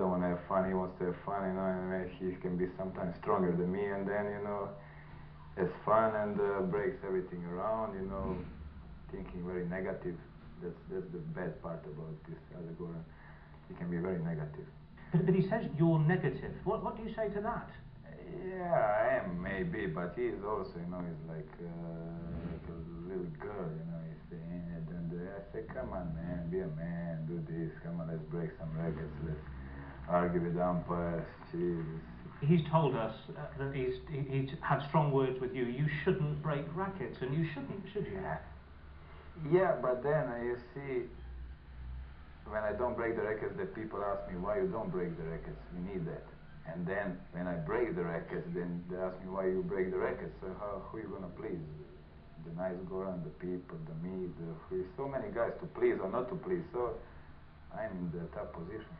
don't want to have fun. He wants to have fun, you know, and he can be sometimes stronger than me, and then, you know, has fun and uh, breaks everything around, you know, thinking very negative. That's, that's the bad part about this other Goran. He can be very negative. But, but he says you're negative. What, what do you say to that? Yeah, I am maybe, but he is also, you know, he's like, uh, like a little girl, you know, he's saying it, and uh, I say, come on, man, be a man, do this, come on, let's break some records, let's argue with umpires, Jesus. He's told us uh, that he's, he, he's had strong words with you. You shouldn't break rackets, and you shouldn't, should you? Yeah, yeah but then uh, you see, when I don't break the records, the people ask me, why you don't break the records? We need that. And then when I break the records, then they ask me why you break the records. So how, who are you going to please? The nice Goran, the people, the me, the, so many guys to please or not to please. So I'm in the top position.